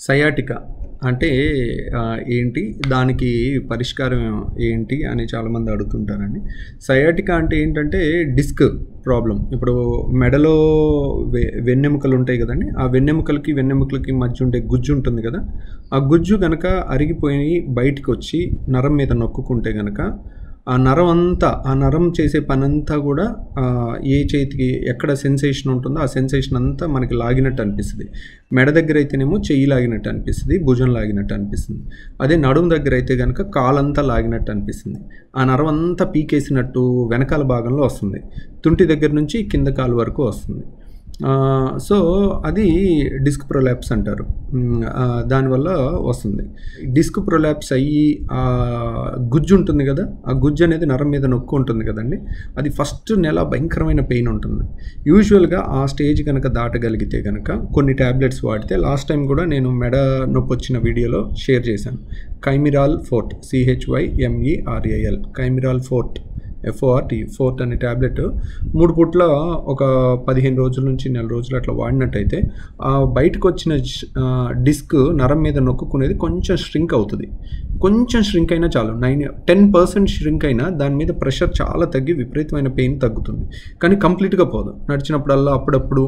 Sciatica. అంటే ఏంటి? దానికి పరిష్కారం ఏంటి అని చాలామంది అడుగుతుంటారండి. సయాటిక అంటే ఏంటంటే డిస్క్ ప్రాబ్లం ఇప్పుడు మెడలో వె వెన్నెముకలు ఉంటాయి కదండి. ఆ వెన్నెముకలకి వెన్నెముకలకి మధ్య ఉండే గుజ్జు ఉంటుంది కదా. ఆ గుజ్జు కనుక అరిగిపోయి బయటికి వచ్చి నరం మీద నొక్కుకుంటే కనుక ఆ నరం అంతా ఆ నరం చేసే పని అంతా కూడా ఏ చేతికి ఎక్కడ సెన్సేషన్ ఉంటుందో ఆ సెన్సేషన్ అంతా మనకి లాగినట్టు అనిపిస్తుంది. మెడ దగ్గర అయితేనేమో చెయ్యి లాగినట్టు అనిపిస్తుంది భుజం లాగినట్టు అనిపిస్తుంది. అదే నడుము దగ్గర అయితే కనుక కాలంతా లాగినట్టు అనిపిస్తుంది. ఆ నరం అంతా పీకేసినట్టు వెనకాల భాగంలో వస్తుంది. తుంటి దగ్గర నుంచి కింద కాలు వరకు వస్తుంది. సో అది డిస్క్ ప్రొలాప్స్ అంటారు. దానివల్ల వస్తుంది. డిస్క్ ప్రొలాప్స్ అయ్యి ఆ గుజ్జు ఉంటుంది కదా ఆ గుజ్జు అనేది నరం మీద నొక్కు ఉంటుంది కదండి. అది ఫస్ట్ నెల భయంకరమైన పెయిన్ ఉంటుంది. యూజువల్గా ఆ స్టేజ్ కనుక దాటగలిగితే కనుక కొన్ని ట్యాబ్లెట్స్ వాడితే లాస్ట్ టైం కూడా నేను మెడ నొప్పి వచ్చిన వీడియోలో షేర్ చేశాను. Chymoral forte CHY MERAL Chymoral forte. FORT forte అనే ట్యాబ్లెట్ మూడు పూట్ల ఒక పదిహేను రోజుల నుంచి నెల రోజులు అట్లా వాడినట్టయితే ఆ బయటకు వచ్చిన డిస్క్ నరం మీద నొక్కుకునేది కొంచెం ష్రింక్ అవుతుంది. కొంచెం ష్రింక్ అయినా చాలు. నైన్ టెన్ పర్సెంట్ ష్రింక్ అయినా దాని మీద ప్రెషర్ చాలా తగ్గి విపరీతమైన పెయిన్ తగ్గుతుంది. కానీ కంప్లీట్గా పోదు. నడిచినప్పుడల్లా అప్పుడప్పుడు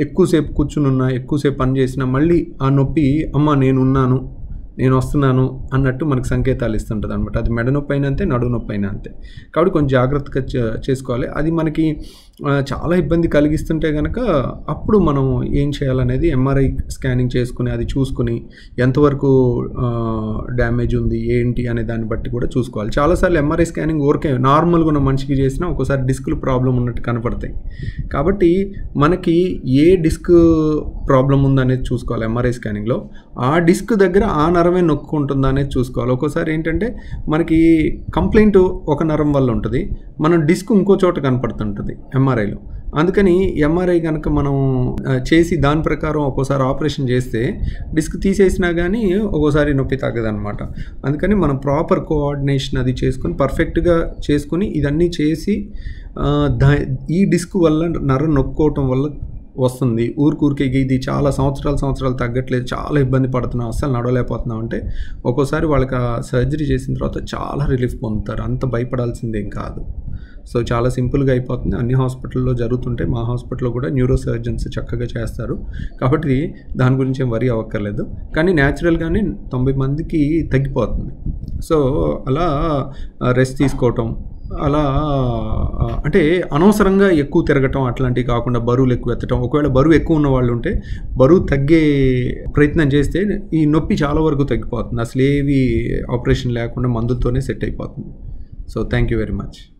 ఎక్కువసేపు కూర్చుని ఉన్నా ఎక్కువసేపు పని చేసినా మళ్ళీ ఆ నొప్పి అమ్మ నేను ఉన్నాను నేను వస్తున్నాను అన్నట్టు మనకు సంకేతాలు ఇస్తుంటుంది అనమాట అది మెడ నొప్పి అయినా అంతే నడువు నొప్పి అయినా అంతే. కాబట్టి కొంచెం జాగ్రత్తగా చే- చేసుకోవాలి. అది మనకి చాలా ఇబ్బంది కలిగిస్తుంటే కనుక అప్పుడు మనం ఏం చేయాలనేది ఎంఆర్ఐ స్కానింగ్ చేసుకుని అది చూసుకుని ఎంతవరకు డ్యామేజ్ ఉంది ఏంటి అనే దాన్ని బట్టి కూడా చూసుకోవాలి. చాలాసార్లు ఎంఆర్ఐ స్కానింగ్ ఓరికే నార్మల్గా ఉన్న మనిషికి చేసినా ఒక్కోసారి డిస్క్లు ప్రాబ్లం ఉన్నట్టు కనపడతాయి. కాబట్టి మనకి ఏ డిస్క్ ప్రాబ్లం ఉందనేది చూసుకోవాలి ఎంఆర్ఐ స్కానింగ్లో ఆ డిస్క్ దగ్గర ఆ నరమే నొక్కుంటుందా అనేది చూసుకోవాలి. ఒక్కోసారి ఏంటంటే మనకి కంప్లైంట్ ఒక నరం వల్ల ఉంటుంది. మనం డిస్క్ ఇంకో చోట కనపడుతుంటుంది. ఎంఆర్ఐలో అందుకని ఎంఆర్ఐ కనుక మనం చేసి దాని ప్రకారం ఒక్కోసారి ఆపరేషన్ చేస్తే డిస్క్ తీసేసినా కానీ ఒక్కోసారి నొప్పి తగ్గదనమాట అందుకని మనం ప్రాపర్ కోఆర్డినేషన్ అది చేసుకొని పర్ఫెక్ట్గా చేసుకొని ఇదన్నీ చేసి దా ఈ డిస్క్ వల్ల నరం నొక్కోవటం వల్ల వస్తుంది. ఊరికూరికే ఇది చాలా సంవత్సరాలు సంవత్సరాలు తగ్గట్లేదు. చాలా ఇబ్బంది పడుతున్నాం. అస్సలు నడవలేకపోతున్నాం అంటే ఒక్కోసారి వాళ్ళకి ఆ సర్జరీ చేసిన తర్వాత చాలా రిలీఫ్ పొందుతారు. అంత భయపడాల్సిందేం కాదు. సో చాలా సింపుల్గా అయిపోతుంది. అన్ని హాస్పిటల్లో జరుగుతుంటే మా హాస్పిటల్లో కూడా న్యూరో సర్జన్స్ చక్కగా చేస్తారు. కాబట్టి దాని గురించి ఏం వరీ అవ్వక్కర్లేదు. కానీ న్యాచురల్గానే తొంభై మందికి తగ్గిపోతుంది. సో అలా రెస్ట్ తీసుకోవటం అలా అంటే అనవసరంగా ఎక్కువ తిరగటం అట్లాంటివి కాకుండా బరువులు ఎక్కువ ఎత్తటం ఒకవేళ బరువు ఎక్కువ ఉన్న వాళ్ళు ఉంటే బరువు తగ్గే ప్రయత్నం చేస్తే ఈ నొప్పి చాలా వరకు తగ్గిపోతుంది. అసలు ఏవి ఆపరేషన్ లేకుండా మందులతోనే సెట్ అయిపోతుంది. So thank you very much.